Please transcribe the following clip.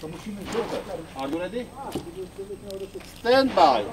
To musimy wziąć. Are you ready? Stand by.